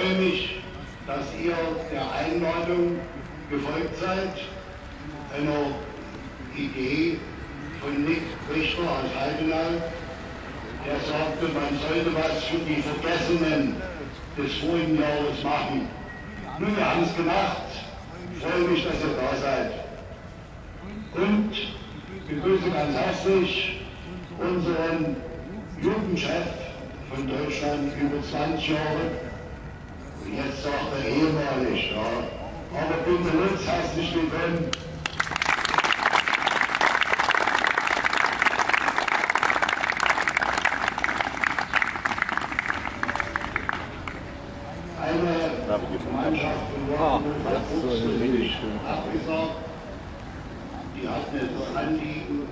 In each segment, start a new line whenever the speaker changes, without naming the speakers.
freue mich, dass ihr der Einladung gefolgt seid, einer Idee von Nick Richter aus Heidenau, der sagte, man sollte was für die Vergessenen des vorigen Jahres machen. Nun, wir haben es gemacht. Ich freue mich, dass ihr da seid. Und begrüße ganz herzlich unseren Jugendchef von Deutschland über 20 Jahre. Jetzt sagt er ehemalig, ja. Aber bitte Lutz, herzlich willkommen. Eine Mannschaft von kurzfristig abgesagt. Die hat mir das Anliegen,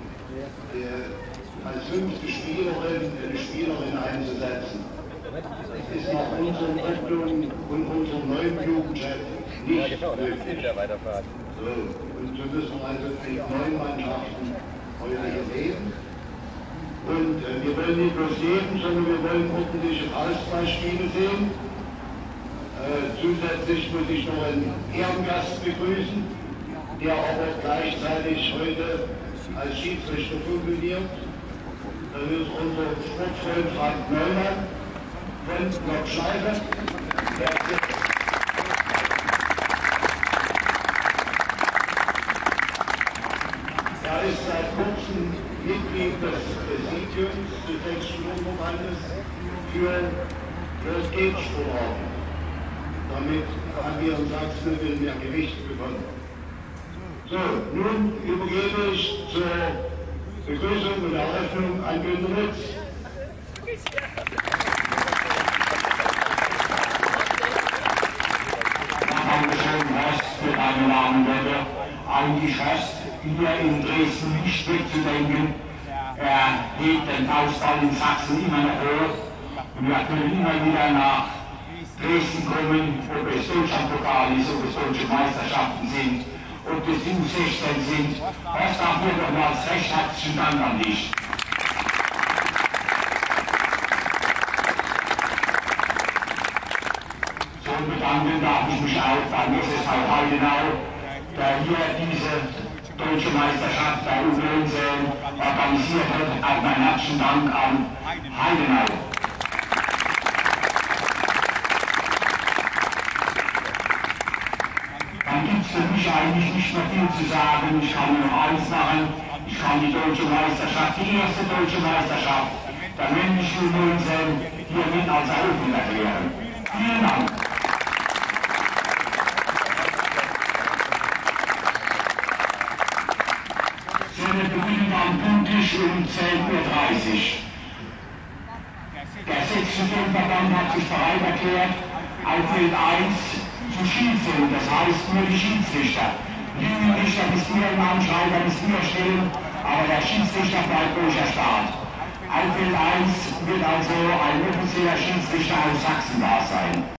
als fünfte Spielerin eine Spielerin einzusetzen. Ist nach unseren Öffnungen und unserem neuen Jugendchef nicht möglich. So, und wir müssen also die neuen Mannschaften heute sehen. Und äh, wir wollen nicht bloß sehen, sondern wir wollen ordentliche Auswahlspiele sehen. Äh, zusätzlich muss ich noch einen Ehrengast begrüßen, der aber gleichzeitig heute als Schiedsrichter fungiert. Das ist unser Sportfreund Frank Neumann von Block Schleife. Er ist seit kurzem Mitglied des Präsidiums des Sächsischen Umverbandes für das Gegensportarten. Damit haben wir in Sachsen mehr Gewicht bekommen. So, nun übergebe ich zur Begrüßung und Eröffnung an Günter Lutz.
Warmen Worte. Eigentlich Horst, hier in Dresden nicht wegzudenken. Er hebt den Faustball in Sachsen immer noch hoch. Und wir können immer wieder nach Dresden kommen, ob es Deutschlandpokal ist, ob es deutsche Meisterschaften sind, ob es die U16 sind. Horst, dafür nochmals recht herzlichen Dank an dich. So bedanken darf ich mich auch beim SSV Heidenau, der hier diese deutsche Meisterschaft der U19 organisiert hat. Auch meinen herzlichen Dank an Heidenau. Dann gibt es für mich eigentlich nicht mehr viel zu sagen. Ich kann nur noch eins machen. Ich kann die deutsche Meisterschaft, die erste deutsche Meisterschaft der männlichen U19 hiermit als eröffnet erklären. Vielen Dank. Pünktlich um 10.30 Uhr. Der sächsische Filmverband hat sich bereit erklärt, auf Feld 1 zu schießen, das heißt nur die Schiedsrichter. Linienrichter bis mir im Anschreiber bis mir stehen, aber der Schiedsrichter bleibt ruhig erstarrt. Auf Feld 1 wird also ein offizieller Schiedsrichter aus Sachsen da sein.